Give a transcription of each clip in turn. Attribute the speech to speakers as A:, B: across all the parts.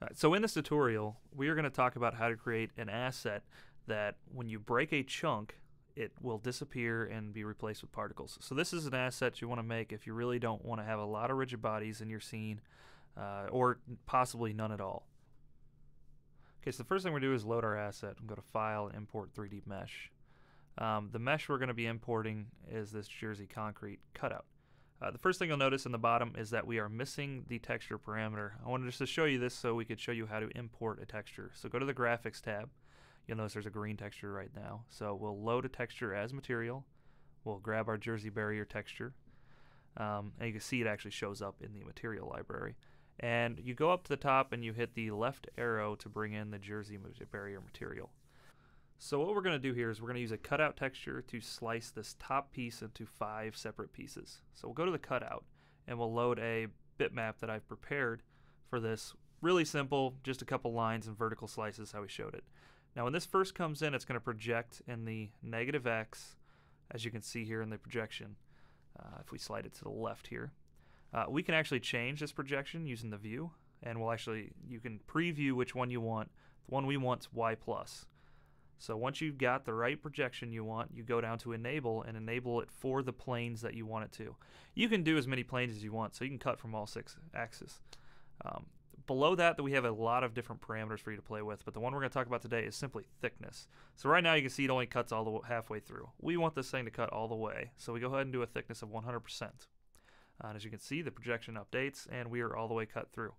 A: Uh, so in this tutorial, we are going to talk about how to create an asset that when you break a chunk, it will disappear and be replaced with particles. So this is an asset you want to make if you really don't want to have a lot of rigid bodies in your scene, uh, or possibly none at all. Okay, so the first thing we're going to do is load our asset and go to File Import 3D Mesh. Um, the mesh we're going to be importing is this Jersey concrete cutout. Uh, the first thing you'll notice in the bottom is that we are missing the texture parameter. I wanted just to show you this so we could show you how to import a texture. So go to the graphics tab. You'll notice there's a green texture right now. So we'll load a texture as material. We'll grab our Jersey barrier texture. Um, and you can see it actually shows up in the material library. And you go up to the top and you hit the left arrow to bring in the Jersey barrier material. So what we're going to do here is we're going to use a cutout texture to slice this top piece into five separate pieces. So we'll go to the cutout and we'll load a bitmap that I've prepared for this. Really simple, just a couple lines and vertical slices how we showed it. Now when this first comes in, it's going to project in the negative x, as you can see here in the projection. Uh, if we slide it to the left here. Uh, we can actually change this projection using the view, and we'll actually, you can preview which one you want. The one we want is y plus. So once you've got the right projection you want, you go down to enable and enable it for the planes that you want it to. You can do as many planes as you want, so you can cut from all six axes. Um, below that, we have a lot of different parameters for you to play with, but the one we're going to talk about today is simply thickness. So right now you can see it only cuts all the halfway through. We want this thing to cut all the way, so we go ahead and do a thickness of 100%. Uh, and as you can see, the projection updates, and we are all the way cut through.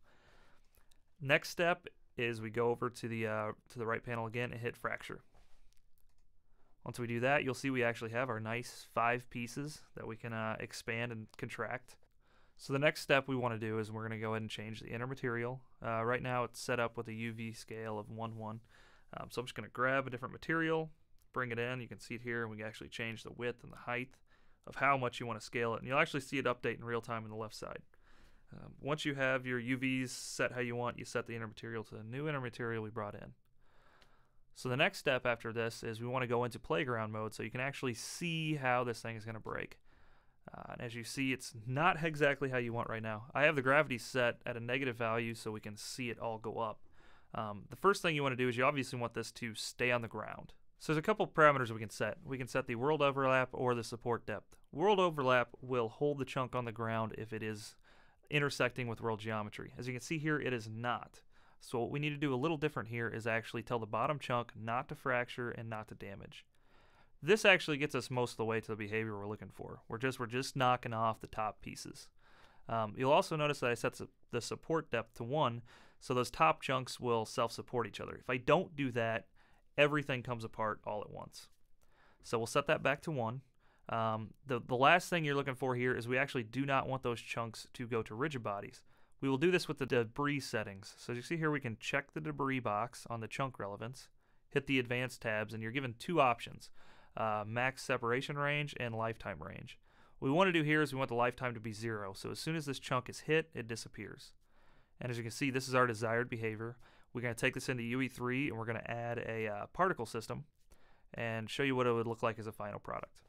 A: Next step is we go over to the uh, to the right panel again and hit fracture. Once we do that, you'll see we actually have our nice five pieces that we can uh, expand and contract. So the next step we want to do is we're going to go ahead and change the inner material. Uh, right now it's set up with a UV scale of 1 1. Um, so I'm just going to grab a different material, bring it in. You can see it here, and we actually change the width and the height of how much you want to scale it. And you'll actually see it update in real time on the left side. Um, once you have your UVs set how you want, you set the inner material to the new inner material we brought in. So the next step after this is we want to go into playground mode so you can actually see how this thing is going to break. Uh, and as you see, it's not exactly how you want right now. I have the gravity set at a negative value so we can see it all go up. Um, the first thing you want to do is you obviously want this to stay on the ground. So there's a couple parameters we can set. We can set the world overlap or the support depth. World overlap will hold the chunk on the ground if it is intersecting with world geometry. As you can see here, it is not. So what we need to do a little different here is actually tell the bottom chunk not to fracture and not to damage. This actually gets us most of the way to the behavior we're looking for. We're just we're just knocking off the top pieces. Um, you'll also notice that I set the support depth to 1, so those top chunks will self-support each other. If I don't do that, everything comes apart all at once. So we'll set that back to 1. Um, the, the last thing you're looking for here is we actually do not want those chunks to go to rigid bodies. We will do this with the debris settings. So as you see here, we can check the debris box on the chunk relevance, hit the advanced tabs, and you're given two options, uh, max separation range and lifetime range. What we want to do here is we want the lifetime to be zero. So as soon as this chunk is hit, it disappears. And as you can see, this is our desired behavior. We're going to take this into UE3 and we're going to add a uh, particle system and show you what it would look like as a final product.